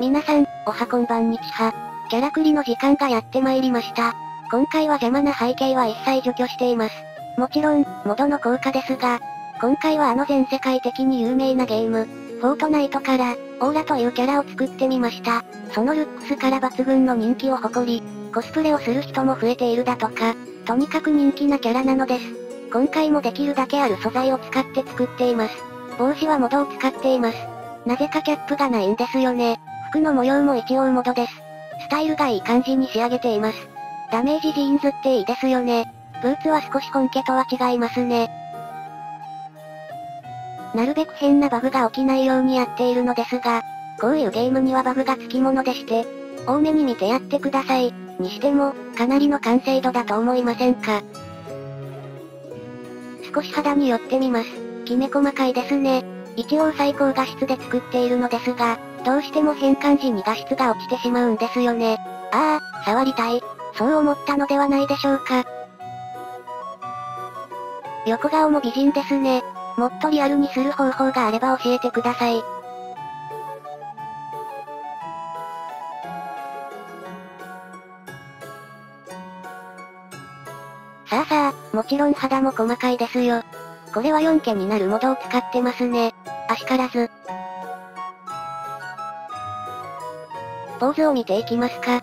皆さん、おはこんばんにちは。キャラクリの時間がやってまいりました。今回は邪魔な背景は一切除去しています。もちろん、モドの効果ですが、今回はあの全世界的に有名なゲーム、フォートナイトから、オーラというキャラを作ってみました。そのルックスから抜群の人気を誇り、コスプレをする人も増えているだとか、とにかく人気なキャラなのです。今回もできるだけある素材を使って作っています。帽子はモドを使っています。なぜかキャップがないんですよね。服の模様も一応モドです。スタイルがいい感じに仕上げています。ダメージジーンズっていいですよね。ブーツは少し本家とは違いますね。なるべく変なバグが起きないようにやっているのですが、こういうゲームにはバグがつきものでして、多めに見てやってください。にしても、かなりの完成度だと思いませんか少し肌に寄ってみます。きめ細かいですね。一応最高画質で作っているのですが、どうしても変換時に画質が落ちてしまうんですよね。ああ、触りたい。そう思ったのではないでしょうか。横顔も美人ですね。もっとリアルにする方法があれば教えてください。さあさあ、もちろん肌も細かいですよ。これは 4K になるモードを使ってますね。あしからず。ポーズを見ていきますか。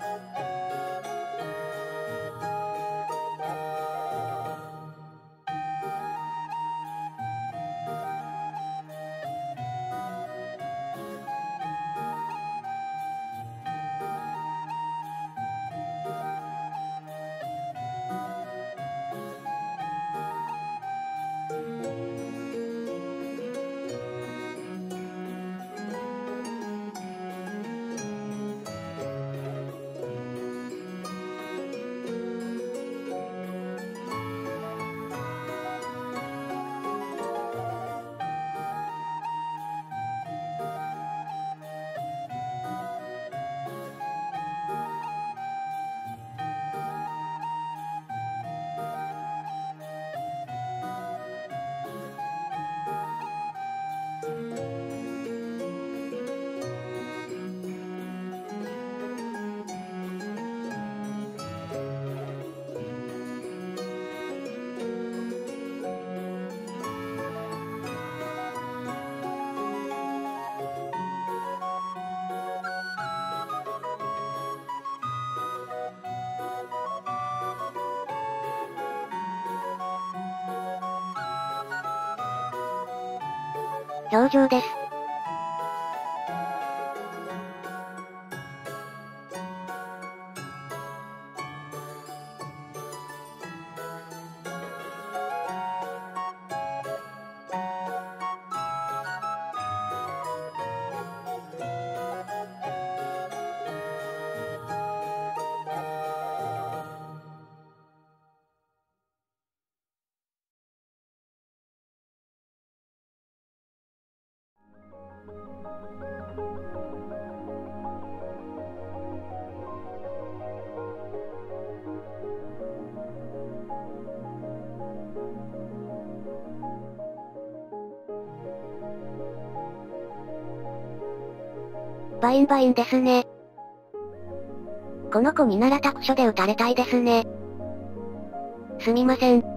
表情です。バインバインですね。この子になら託所で撃たれたいですね。すみません。